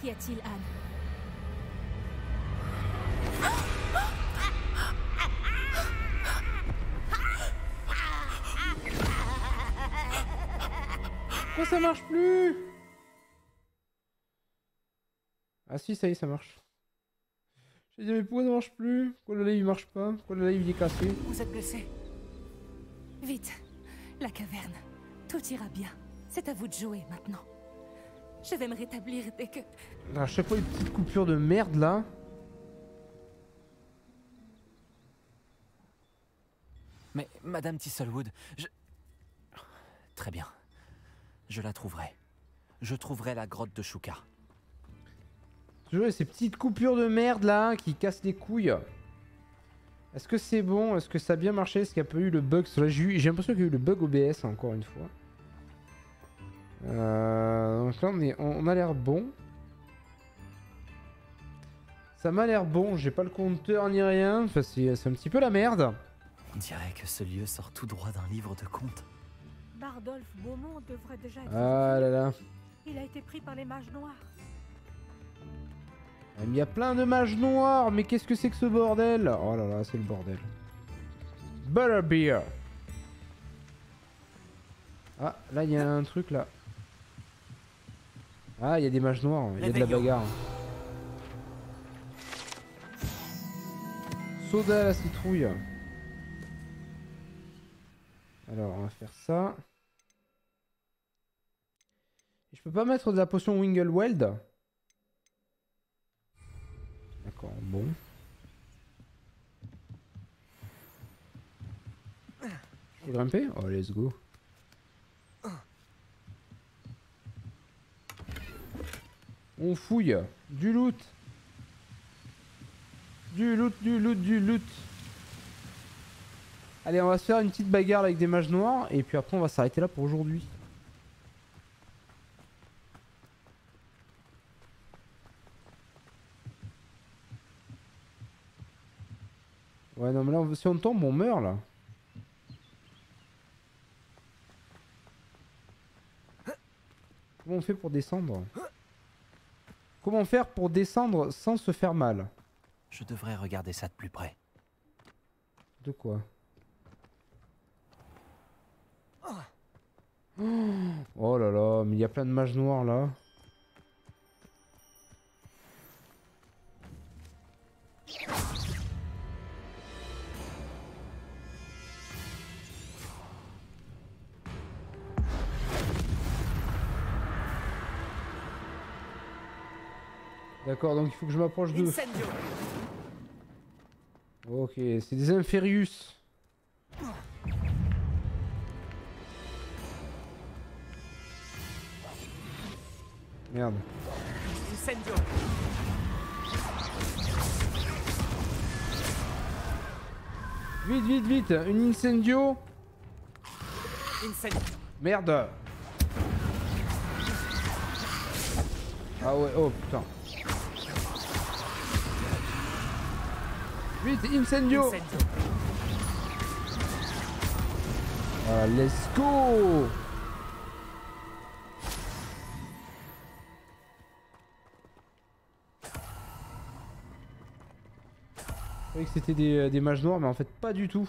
Qu'y a-t-il, Anne Pourquoi ça marche plus? Ah si, ça y est, ça marche. J'ai dit mais pourquoi ça marche plus? Pourquoi le live il marche pas? Pourquoi le live il est cassé? Vous êtes blessé Vite La caverne. Tout ira bien. C'est à vous de jouer maintenant. Je vais me rétablir dès que... À chaque fois une petite coupure de merde là. Mais, Madame Tisselwood, je... Très bien. Je la trouverai. Je trouverai la grotte de Shuka. Toujours ces petites coupures de merde là qui cassent les couilles. Est-ce que c'est bon? Est-ce que ça a bien marché? Est-ce qu'il n'y a pas eu le bug? J'ai l'impression qu'il y a eu le bug OBS encore une fois. Euh, donc là on, est, on a l'air bon. Ça m'a l'air bon, j'ai pas le compteur ni rien. Enfin, c'est un petit peu la merde. On dirait que ce lieu sort tout droit d'un livre de contes. Bardolph Beaumont devrait déjà être. Ah là là. Il a été pris par les mages noirs. Il y a plein de mages noirs, mais qu'est-ce que c'est que ce bordel? Oh là là, c'est le bordel. Butterbeer Ah, là il y a un truc là. Ah, il y a des mages noirs, il y a de la bagarre. Soda à la citrouille. Alors, on va faire ça. Je peux pas mettre de la potion Wingleweld D'accord, bon. Je peux grimper? Oh, let's go. On fouille. Du loot. Du loot, du loot, du loot. Allez, on va se faire une petite bagarre avec des mages noirs. Et puis après, on va s'arrêter là pour aujourd'hui. Ouais, non, mais là, si on tombe, on meurt, là. Comment on fait pour descendre? Comment faire pour descendre sans se faire mal? Je devrais regarder ça de plus près. De quoi? Oh là là, mais il y a plein de mages noirs là. D'accord, donc il faut que je m'approche d'eux. Ok, c'est des Inferius. Merde. Incendio. Vite, vite, vite, une incendio. Incendio. Merde. Ah ouais, oh putain. Vite, incendio. Ah, let's go Je que c'était des, euh, des, mages noirs, mais en fait pas du tout.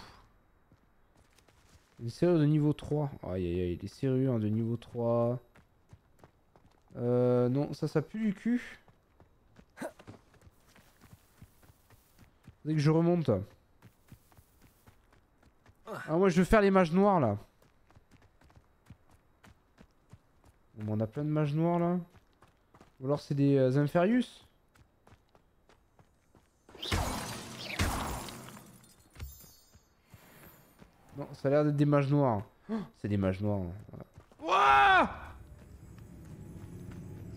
Des serrures de niveau 3. Aïe aïe aïe, des serrures de niveau 3. Euh, non, ça, ça pue du cul. Dès que je remonte. Ah, moi je veux faire les mages noirs là. Bon, on a plein de mages noirs là. Ou alors c'est des euh, Inferius Non, ça a l'air d'être des mages noirs. c'est des mages noirs. Wouah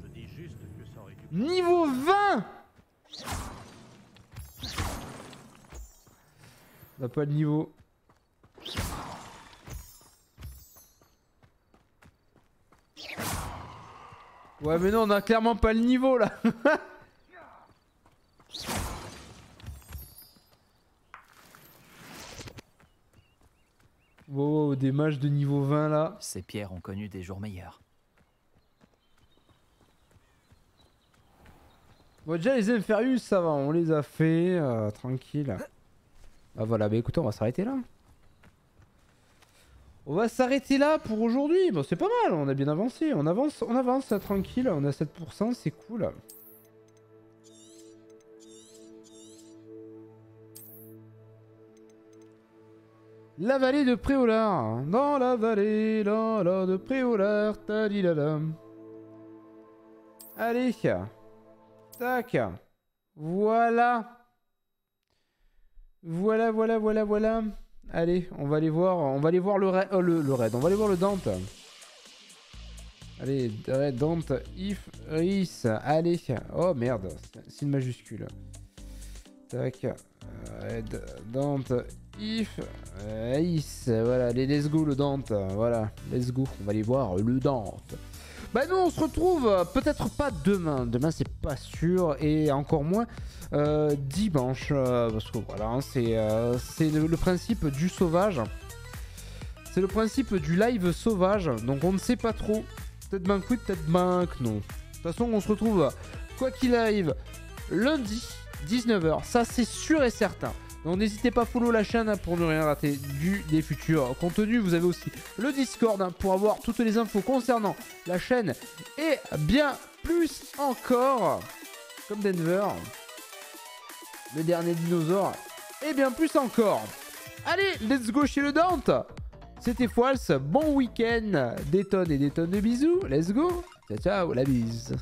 Je dis juste que ça aurait dû... Niveau 20 On pas de niveau. Ouais mais non on a clairement pas le niveau là Wow, des mages de niveau 20 là. Ces pierres ont connu des jours meilleurs. Bon, déjà, les Inferius, ça va, on les a fait, euh, tranquille. Bah voilà, bah écoutez, on va s'arrêter là. On va s'arrêter là pour aujourd'hui. Bon, c'est pas mal, on a bien avancé. On avance, on avance, tranquille. On a 7%, c'est cool. La vallée de Préolard. Dans la vallée, là, là, de Préolard. Talilala. Allez. Tac. Voilà. Voilà, voilà, voilà, voilà. Allez, on va aller voir, on va aller voir le, ra- oh, le, le raid. On va aller voir le Dante. Allez, raid Dante, if, ris. Allez. Oh merde, c'est une majuscule. Tac. Raid Dante, if, ris. Voilà, allez, let's go le Dante. Voilà, let's go. On va aller voir le Dante. Bah nous on se retrouve euh, peut-être pas demain, demain c'est pas sûr et encore moins euh, dimanche euh, parce que voilà hein, c'est le, principe du sauvage. C'est le principe du live sauvage donc on ne sait pas trop. Peut-être ben oui, peut-être ben non. De toute façon on se retrouve quoi qu'il arrive lundi 19h, ça c'est sûr et certain. Donc n'hésitez pas à follow la chaîne pour ne rien rater du des futurs contenus. Vous avez aussi le Discord hein, pour avoir toutes les infos concernant la chaîne et bien plus encore. Comme Denver, le dernier dinosaure et bien plus encore. Allez, let's go chez le Dante. C'était Foils, bon week-end, des tonnes et des tonnes de bisous. Let's go. Ciao ciao, la bise.